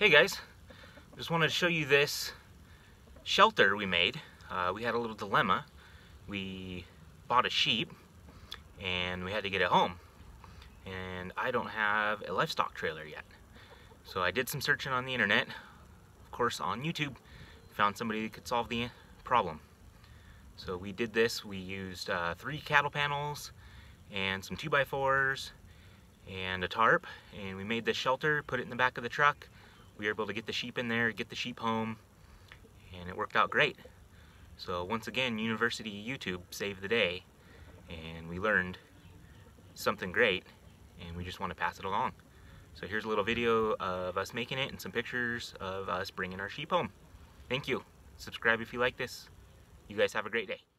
Hey guys, just wanted to show you this shelter we made. Uh, we had a little dilemma. We bought a sheep and we had to get it home. And I don't have a livestock trailer yet. So I did some searching on the internet, of course on YouTube, found somebody that could solve the problem. So we did this, we used uh, three cattle panels and some 2x4s and a tarp and we made this shelter, put it in the back of the truck we were able to get the sheep in there, get the sheep home, and it worked out great. So once again, University YouTube saved the day, and we learned something great, and we just want to pass it along. So here's a little video of us making it and some pictures of us bringing our sheep home. Thank you. Subscribe if you like this. You guys have a great day.